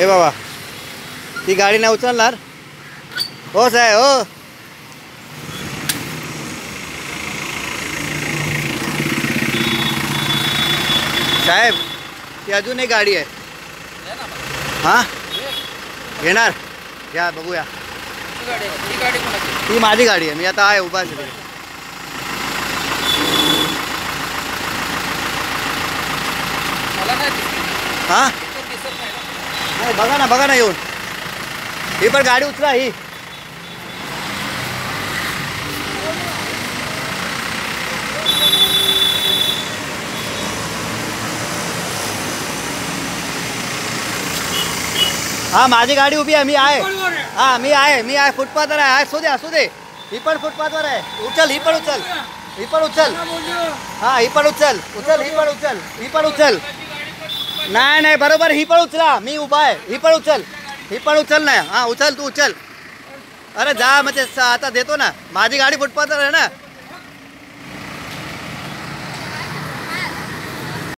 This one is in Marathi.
ए बाबा ती गाडी नाही उचलणार? हो साहेब हो. साहेब ती अजून एक गाडी आहे. हां? येणार? या बघूया. ती माझी गाडी आहे मी आता आहे उभा आहे हां? नाही बघा ना बघा ना येऊन. ही पण गाडी उचला ही. हा माझी गाडी उभी आहे मी आहे. हा मी आहे मी आहे. फुटपाथवर आहे. असू दे असू दे. ही पण फुटपाथवर आहे. उचल ही पण उचल. ही पण उचल. हा ही पण उचल. उचल ही पण उचल. ही पण उचल. नाही नाही बरोबर ही पण उचला. मी उभा आहे. ही पण उचल. ही पण उचल नाही. हा उचल तू उचल. अरे जा म्हणजे आता देतो ना. माझी गाडी फुटपाथवर आहे ना.